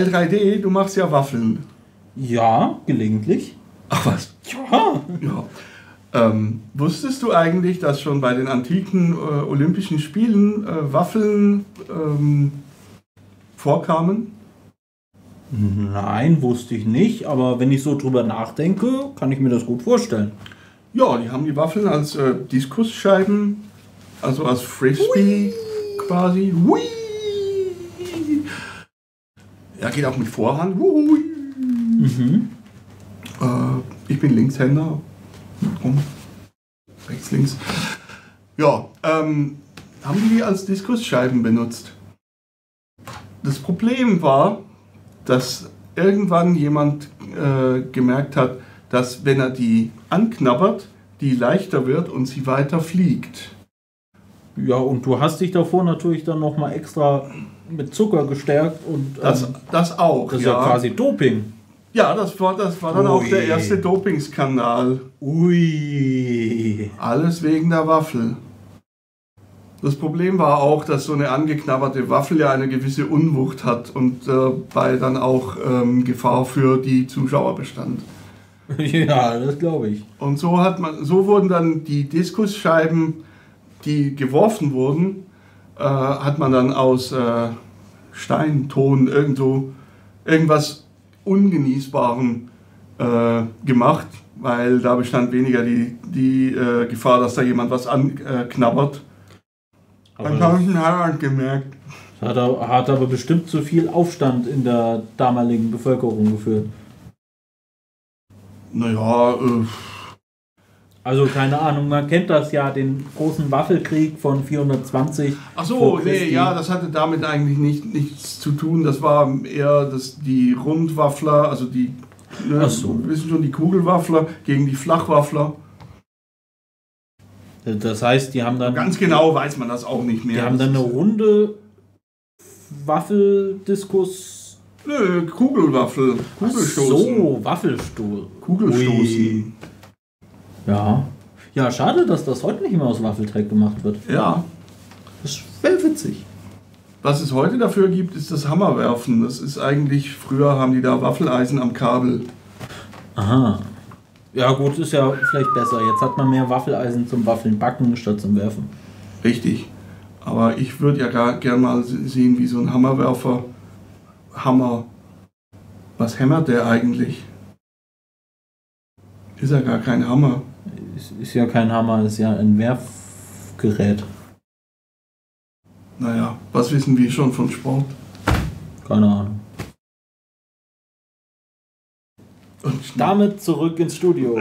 L3D, du machst ja Waffeln. Ja, gelegentlich. Ach was? Ja. Ja. Ähm, wusstest du eigentlich, dass schon bei den antiken äh, Olympischen Spielen äh, Waffeln ähm, vorkamen? Nein, wusste ich nicht, aber wenn ich so drüber nachdenke, kann ich mir das gut vorstellen. Ja, die haben die Waffeln als äh, Diskusscheiben, also als Frisbee quasi. Hui. Ja, geht auch mit Vorhand. Mhm. Äh, ich bin Linkshänder. Drum. Rechts, links. Ja, ähm, haben die als Diskusscheiben benutzt. Das Problem war, dass irgendwann jemand äh, gemerkt hat, dass wenn er die anknabbert, die leichter wird und sie weiter fliegt. Ja, und du hast dich davor natürlich dann nochmal extra mit Zucker gestärkt und Das, ähm, das auch. das ist ja quasi Doping. Ja, das war, das war dann auch Ui. der erste Dopingskandal. Ui. Alles wegen der Waffel. Das Problem war auch, dass so eine angeknabberte Waffel ja eine gewisse Unwucht hat und äh, bei dann auch ähm, Gefahr für die Zuschauer bestand. Ja, das glaube ich. Und so hat man, so wurden dann die Diskusscheiben, die geworfen wurden, äh, hat man dann aus äh, Stein, Ton, irgendwo irgendwas Ungenießbarem äh, gemacht, weil da bestand weniger die, die äh, Gefahr, dass da jemand was anknabbert. Habe ich in Heirat gemerkt. hat, aber- hat aber bestimmt zu viel Aufstand in der damaligen Bevölkerung geführt. Naja, äh, Also keine Ahnung, man kennt das ja, den großen Waffelkrieg von 420. ach so, nee, ja, das hatte damit eigentlich nicht, nichts zu tun. Das war eher das, die Rundwaffler, also die, ne, Ach so. wissen schon, die Kugelwaffler gegen die Flachwaffler. Das heißt, die haben dann, Ganz genau weiß man das auch nicht mehr. die haben dann eine runde Waffeldiskus. Nö, Kugelwaffel, Ach Kugelstoßen. So, Waffelstuhl. Kugelstoßen. Ui. Ja. Ja, schade, dass das heute nicht mehr aus Waffelträg gemacht wird. Ja. Das wäre witzig. Was es heute dafür gibt, ist das Hammerwerfen. Das ist eigentlich, früher haben die da Waffeleisen am Kabel. Aha. Ja, gut, ist ja vielleicht besser. Jetzt hat man mehr Waffeleisen zum Waffeln backen statt zum Werfen. Richtig. Aber ich würde ja gar, gern mal se- sehen, wie so ein Hammerwerfer Hammer. Was hämmert der eigentlich? Ist ja gar kein Hammer. Ist, ist ja kein Hammer, ist ja ein Werfgerät. Naja, was wissen wir schon von Sport? Keine Ahnung. Und Damit zurück ins Studio.